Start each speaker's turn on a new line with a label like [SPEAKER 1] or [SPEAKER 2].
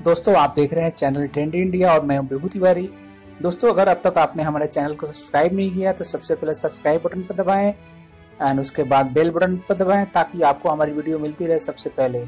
[SPEAKER 1] दोस्तों, आप देख रहे हैं चैनल ट्रेंड इंडिया और मैं हूँ विभू तिवारी। दोस्तों, अगर अब तक आपने हमारे चैनल को सब्सक्राइब नहीं किया तो सबसे पहले सब्सक्राइब बटन पर दबाएँ, एंड उसके बाद बेल बटन पर दबाएँ, ताकि आपको हमारी वीडियो मिलती रहे सबसे पहले।